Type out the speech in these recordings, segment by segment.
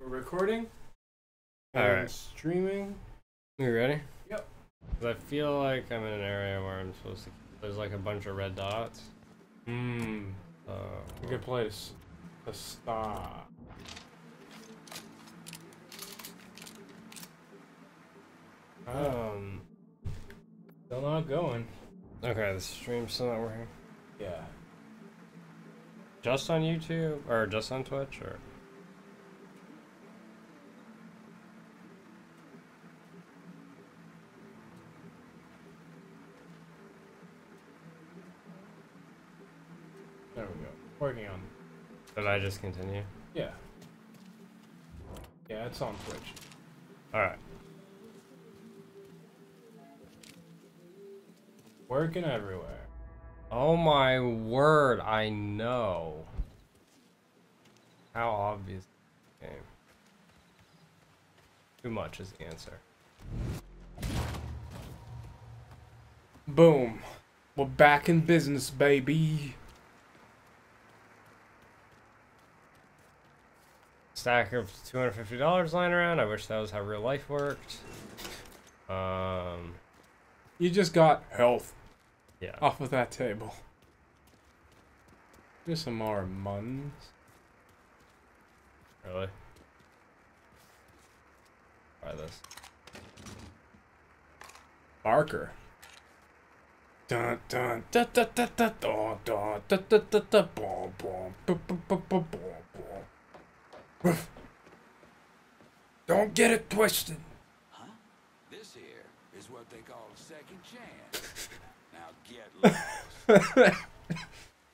We're recording. All right. Streaming. You ready? Yep. 'Cause I feel like I'm in an area where I'm supposed to. There's like a bunch of red dots. Mmm. Uh, A good place to stop. um. Still not going. Okay, the stream's still not working. Yeah. Just on YouTube or just on Twitch or? There we go. Working on. Did I just continue? Yeah. Yeah, it's on Twitch. All right. Working everywhere. Oh my word! I know. How obvious. Game. Too much is the answer. Boom. We're back in business, baby. Stack of $250 lying around. I wish that was how real life worked. Um, You just got health yeah. off of that table. Just some more muns. Really? Try this. Barker. Dun dun da da da da da da da da da da boom Don't get it twisted. Huh? This here is what they call a second chance. now get lost.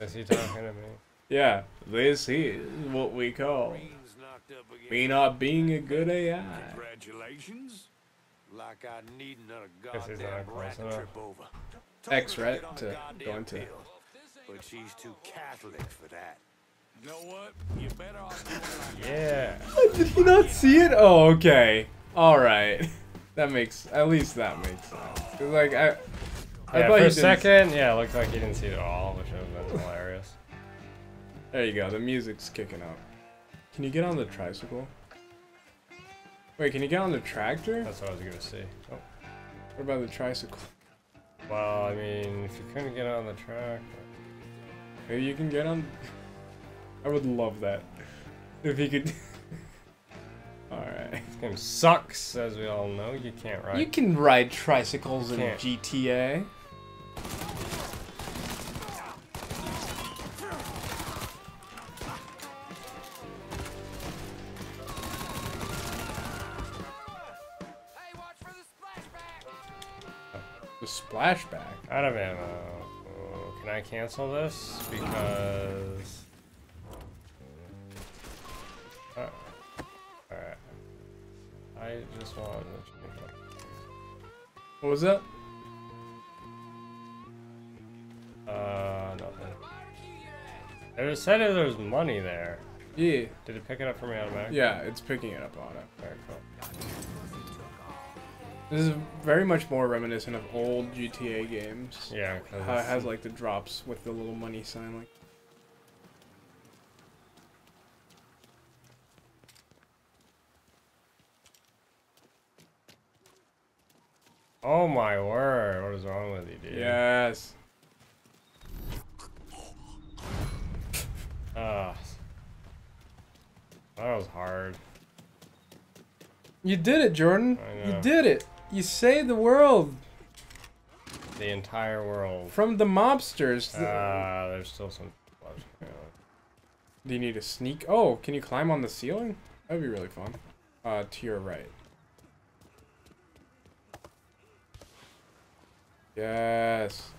Is he talking to me? Yeah, this is what we call Green's knocked up again. me not being a good AI. Congratulations. Like I need another Guess he's not goddamn close rat to enough. trip over. Told X her rat to the go into- But she's too Catholic for that. Yeah. Oh, did you not see it? Oh, okay. All right. That makes at least that makes sense. 'Cause, like I, I yeah thought for you a second, yeah, it looked like you didn't see it at all, which would have been hilarious. There you go. The music's kicking up. Can you get on the tricycle? Wait, can you get on the tractor? That's what I was gonna say. Oh. What about the tricycle? Well, I mean, if you couldn't get on the track, Maybe you can get on. I would love that. If you could. Alright. this game sucks, as we all know. You can't ride. You can ride tricycles in. GTA. The splashback. Out of ammo. Oh, Can I cancel this? Because. I just want to. What was that? Uh, nothing. It said there was money there. Yeah. Did it pick it up for me automatically? Yeah, it's picking it up on it. Very cool. This is very much more reminiscent of old GTA games. Yeah, How it has like the drops with the little money sign like Oh my word! What is wrong with you, dude? Yes. Ah. that was hard. You did it, Jordan. I You did it. You saved the world The entire world. from the mobsters. Ah, there's still some. left. Yeah. Do you need to sneak? Oh, can you climb on the ceiling? That'd be really fun. Uh, to your right. Yes.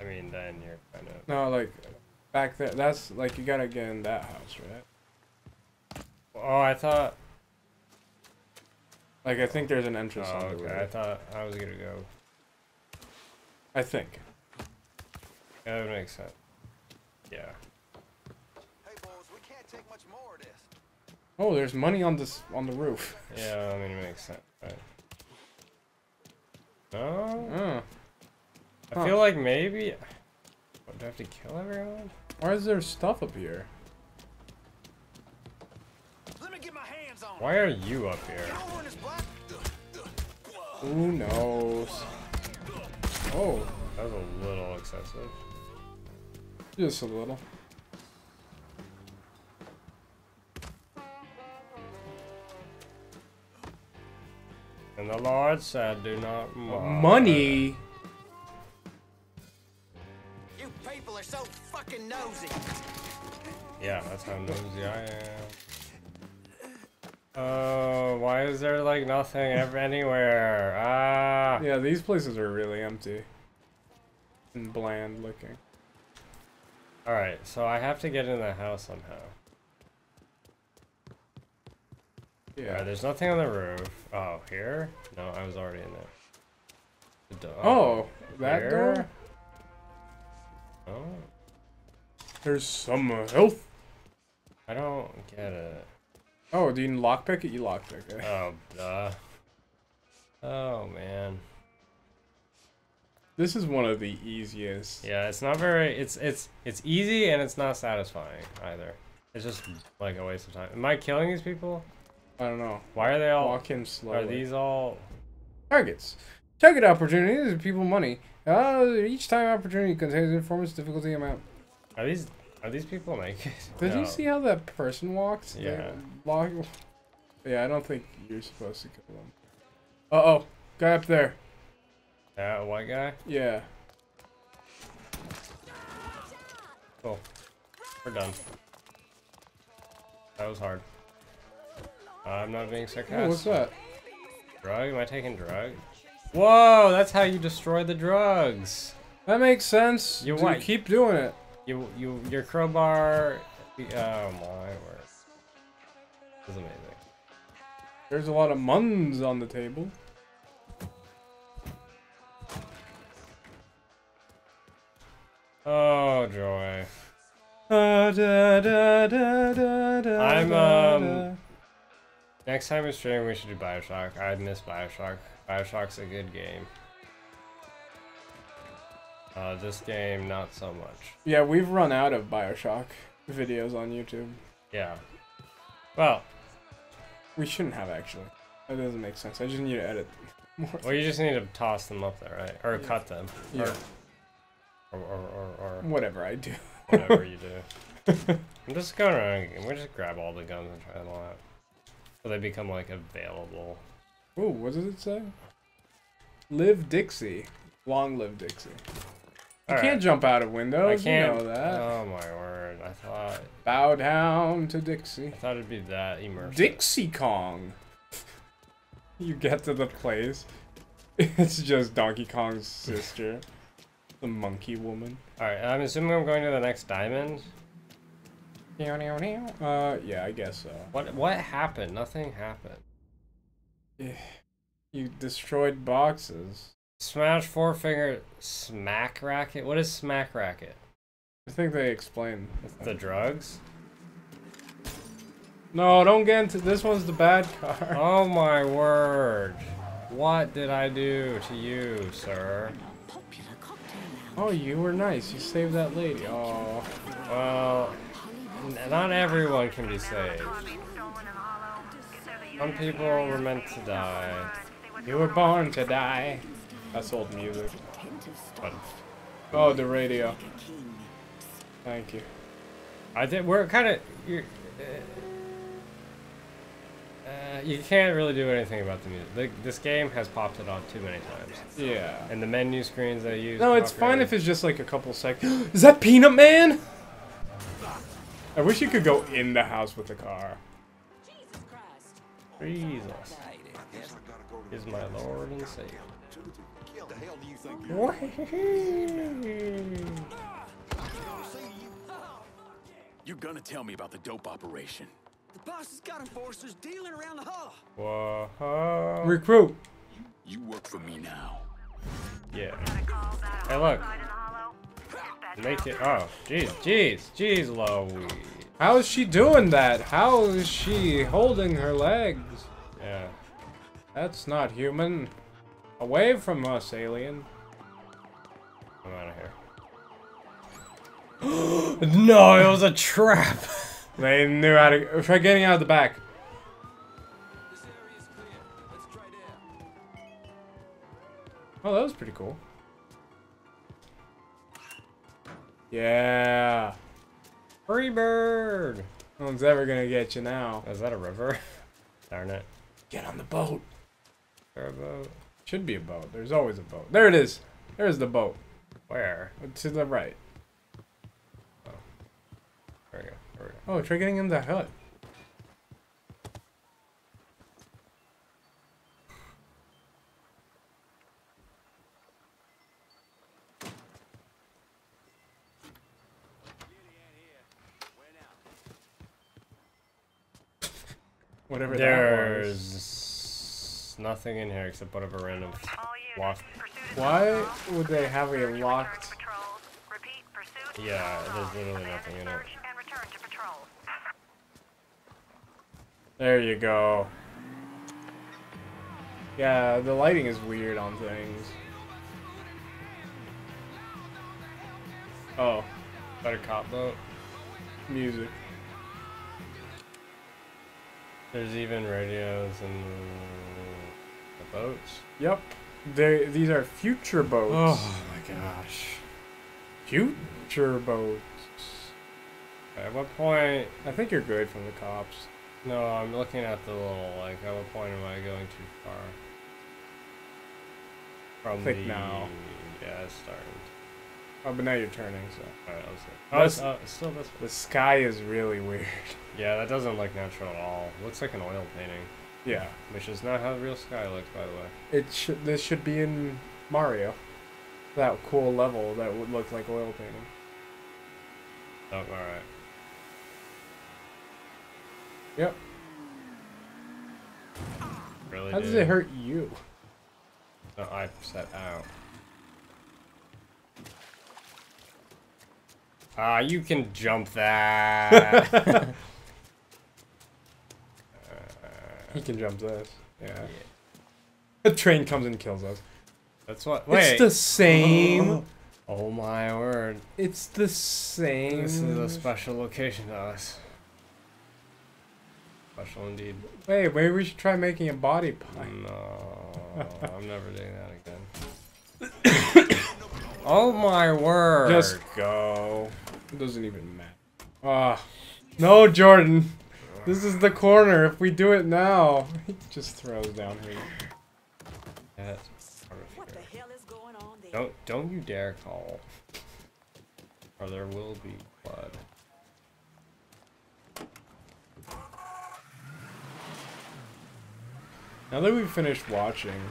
I mean, then you're kind of. No, like back there. That's like you gotta get in that house, right? Oh, I thought. Like I think there's an entrance Oh, on the okay. roof. I thought I was gonna go. I think. Yeah, that would make sense. Yeah. Hey boys, we can't take much more of this. Oh, there's money on this on the roof. Yeah, I mean, it makes sense. Right. No? I huh. feel like maybe... What, do I have to kill everyone? Why is there stuff up here? Why are you up here? Who knows? Oh. That was a little excessive. Just a little. And the Lord said, "Do not mock." Money. You people are so fucking nosy. Yeah, that's how nosy I am. Oh, why is there like nothing ever anywhere? Ah. Yeah, these places are really empty and bland looking. All right, so I have to get in the house somehow. Yeah. There's nothing on the roof. Oh, here? No, I was already in there. The do- Oh, that here? door? Oh, There's some uh, health. I don't get it. Oh, do you lockpick it? You lockpick it. Oh, duh. Oh man. This is one of the easiest. Yeah, it's not very. It's it's it's easy and it's not satisfying either. It's just like a waste of time. Am I killing these people? I don't know. Why are they all? Walk in slowly. Are these all? Targets. Target opportunities give people money. Uh, each time opportunity contains performance difficulty amount. Are these? Are these people naked? Did No. you see how that person walked? Yeah. Yeah, I don't think you're supposed to kill them. Uh oh, guy up there. Yeah, a white guy. Yeah. Cool. We're done. That was hard. I'm not being sarcastic. Oh, what's that? Drug? Am I taking drug? Whoa, that's how you destroy the drugs. That makes sense. You're Dude. Keep doing it. You, you, your crowbar. Oh my word. This is amazing. There's a lot of muns on the table. Oh joy. I'm I'm, um, Next time we stream, we should do Bioshock. I miss Bioshock. Bioshock's a good game. Uh, this game, not so much. Yeah, we've run out of Bioshock videos on YouTube. Yeah. Well, We shouldn't have actually. That doesn't make sense. I just need to edit more. well, you just need to toss them up there, right? Or Yeah. cut them. Yeah. Or, or, or, or, or Whatever I do. whatever you do. I'm just going around. We just grab all the guns and try them all out. So they become like available. Ooh, what does it say? Live Dixie. Long live Dixie. You All can't right. jump out of windows. I can't. You know that. Oh my word! I thought Bow down to Dixie. I thought it'd be that immersive. Dixie Kong. you get to the place. It's just Donkey Kong's sister. the monkey woman. All right, I'm assuming I'm going to the next diamond. Uh, yeah, I guess so. What what happened? Nothing happened. You destroyed boxes. Smash four finger smack racket. What is smack racket? I think they explained. The drugs? No, don't get into this one's the bad car. Oh my word! What did I do to you, sir? Oh, you were nice. You saved that lady. Oh, Well, n- not everyone can be saved. Some people were meant to die. you were born to die. That's old music. But Oh, the radio. Thank you. I think We're kind of. You're. Uh, uh, you can't really do anything about the music. The, this game has popped it on too many times, Yeah. and the menu screens they use. No, it's fine if it's just like a couple seconds. Is that Peanut Man? I wish you could go in the house with the car. Jesus Christ! Jesus is my Lord and Savior. The you think? You're gonna tell me about the dope operation. The boss has got enforcers dealing around the hall. Whoa. Recruit. You work for me now. Yeah. Hey, look. Make it. Oh, jeez, jeez, jeez, Lowie. How is she doing that? How is she holding her legs? Yeah. That's not human. Away from us, alien. I'm out of here. no, it was a trap! they knew how to- try getting out of the back. Oh, that was pretty cool. Yeah. Free bird! No one's ever gonna get you now. Is that a river? Darn it. Get on the boat. There a boat? Should be a boat. There's always a boat. There it is. There's the boat. Where? To the right. Oh. There we go. There we go. Oh, try getting in the hut. Whatever that was. There's nothing in here except whatever random locked. Why would they have a locked? Yeah, there's literally nothing in it. There you go. Yeah, the lighting is weird on things. Oh, better cop boat. music. There's even radios and the boats. Yep. They these are future boats. Oh my gosh. Future boats. At what point? I think you're good from the cops. No, I'm looking at the little, like, at what point am I going too far? From Click the... now. Yeah, it's starting. Oh, but now you're turning, so. Alright, let's see. Oh, That's- uh, still this. The sky is really weird. Yeah, that doesn't look natural at all. Looks like an oil painting. Yeah. Which is not how the real sky looks, by the way. It should. This should be in Mario. That cool level that would look like oil painting. Oh, alright. Yep. Really How does it hurt you? No, I set out. Ah, you can jump that. He can jump this. Yeah. A train comes and kills us. That's what. Wait. It's the same. Oh my word. it's the same. This is a special location to us. Special indeed. Wait, maybe we should try making a body pie. No, I'm never doing that again. oh my word. Just go. It doesn't even matter. Ah, no, Jordan. This is the corner. If we do it now, he just throws down here. Yeah, that's part of What the hell is going on there? Don't don't you dare call. Or there will be blood. Now that we've finished watching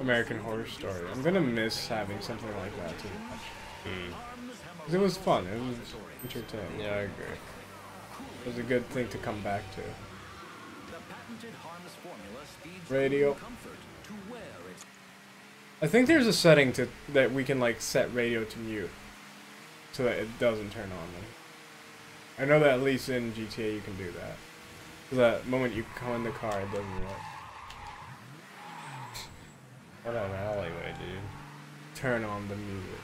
American Horror Story, I'm gonna miss having something like that to watch. Hmm. 'Cause it was fun. It was entertaining. Yeah, I agree. It was a good thing to come back to. The patented harness formula speeds Radio. comfort to wear it. I think there's a setting to that we can like set radio to mute, so that it doesn't turn on. I know that at least in GTA you can do that. So that moment you come in the car, it doesn't work. What an alleyway, dude. turn on the music.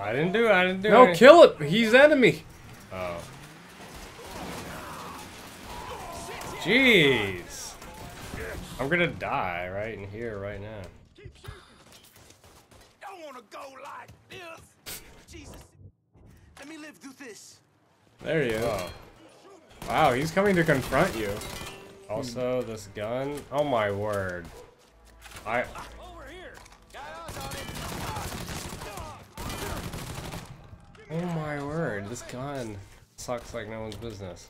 I didn't do it. I didn't do it. No, it. kill it. He's enemy. Oh. Jeez. I'm gonna die right in here, right now. Don't wanna go like this. Jesus. Let me live through this. There he is. Oh. Wow, he's coming to confront you. Also, this gun. Oh my word. I. Oh my word. This gun sucks like no one's business.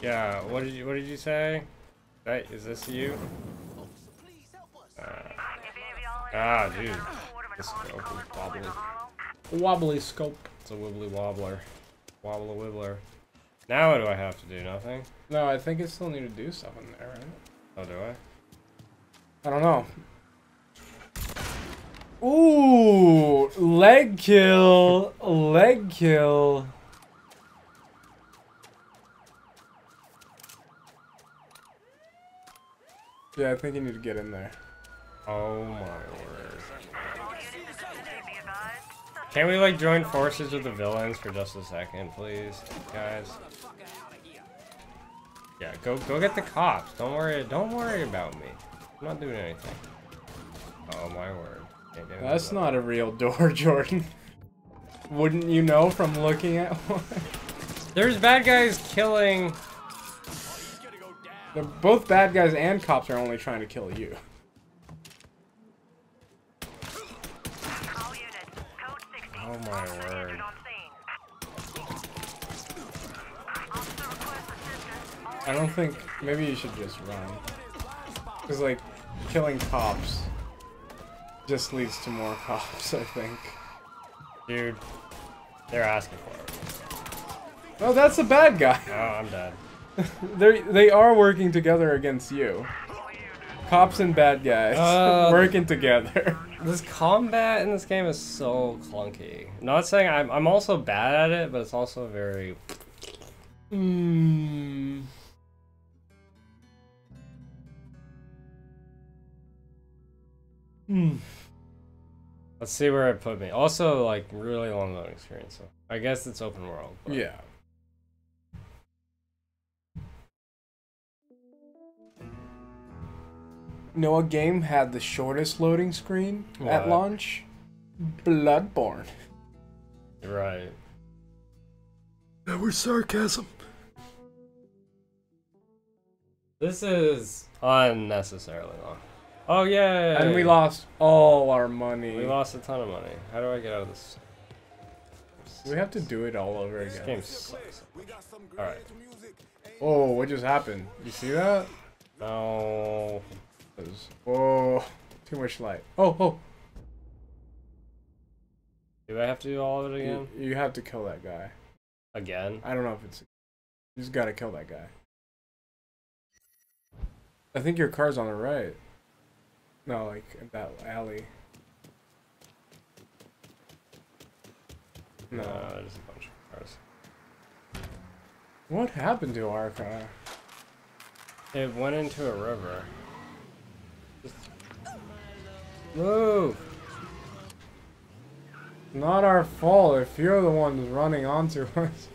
Yeah. What did you What did you say? That is this you? Uh, ah, dude. This wobbly. Wobbly scope. It's a wibbly wobbler. Wobble wibbler. Now what do I have to do? Nothing? No, I think I still need to do something there, right? Oh, do I? I don't know. Ooh, leg kill, leg kill. Yeah, I think you need to get in there. Oh my word. Can we like join forces with the villains for just a second, please, guys? Yeah, go go get the cops. Don't worry. Don't worry about me. I'm not doing anything. Oh my word. That's that. not a real door, Jordan. Wouldn't you know from looking at one? There's bad guys killing. The- Both bad guys and cops are only trying to kill you. Oh my word. On scene. Officer requests assistance. All I don't think. Maybe you should just run. Because, like, killing cops just leads to more cops, I think. Dude, they're asking for it. No, that's a bad guy. Oh, I'm dead. They they are working together against you. Cops and bad guys Uh, working together. This combat in this game is so clunky. Not saying I'm, I'm also bad at it, but it's also very. Hmm. Hmm. Let's see where it put me. Also, like, really long loading screen, so I guess it's open world. but- Yeah. Know a game had the shortest loading screen at launch? Bloodborne. Right. That was sarcasm. This is unnecessarily long. Oh, yeah. And we lost all our money. We lost a ton of money. How do I get out of this? We have to do it all over again. This again. game sucks. Alright. Oh, what just happened? You see that? No. Oh, too much light. Oh, oh. Do I have to do all of it You, again? you have to kill that guy. Again? I don't know if it's. You just gotta kill that guy. I think your car's on the right. No, like in that alley. No. No, there's a bunch of cars. What happened to our car? It went into a river. Move. Not our fault if you're the ones running onto us.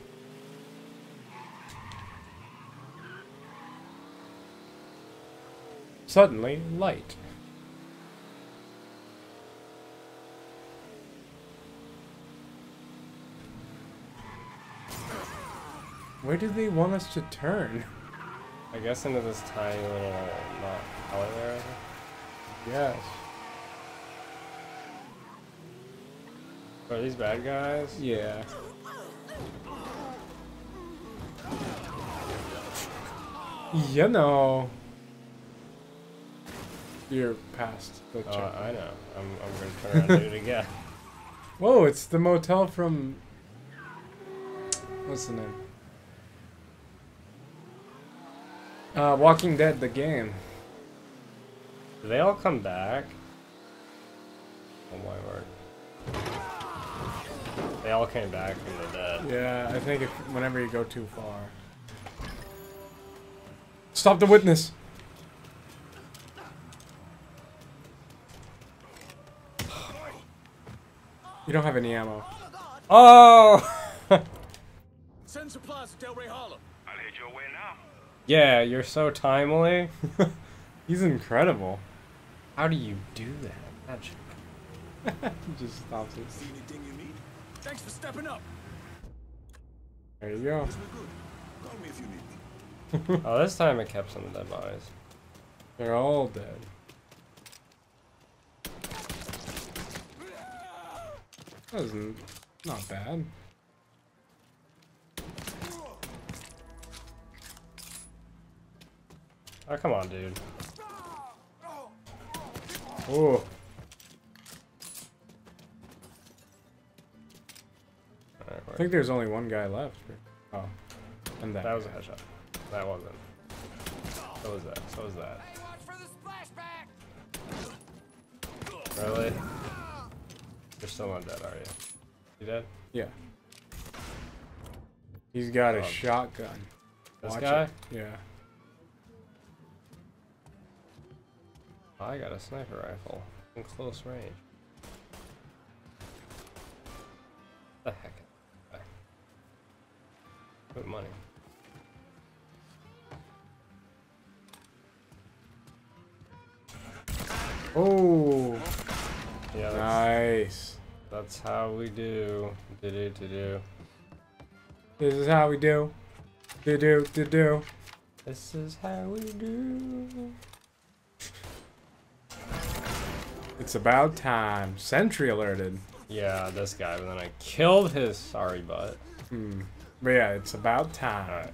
Suddenly, light. Where did they want us to turn? I guess into this tiny little not. I think. Yes. Are these bad guys? Yeah. You know. You're past the check. I know. I'm, I'm gonna turn around and do it again. Whoa, it's the motel from. What's the name? Uh, Walking Dead, the game. Do they all come back? Oh my word. They all came back from the dead. Yeah, I think if whenever you go too far. Stop the witness! You don't have any ammo. Oh! Send supplies to Delray Hollow. I'll head your way now. yeah, you're so timely. He's incredible. How do you do that? Magic. He just stops it. See anything you need? Thanks for stepping up. There you go. We're good. Call me if you need me. Oh, this time it kept some of dead bodies. They're all dead. That was n- not bad. Oh, come on, dude. Oh, oh I think there's only one guy left. Oh, and that. that was a headshot. That wasn't. So was that. So was that. Watch for the splashback. Really? You're still not dead, are you? You dead? Yeah. He's got a Um, shotgun. This Watch guy? it. Yeah. I got a sniper rifle in close range. Put money. Oh, Yeah, that's, nice. that's how we do. Do do do do. This is how we do. Do do do do. This is how we do. It's about time. Sentry alerted. Yeah, this guy, but then I killed his sorry butt. Hmm. But yeah, it's about time.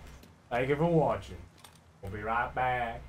Thank you for watching. We'll be right back.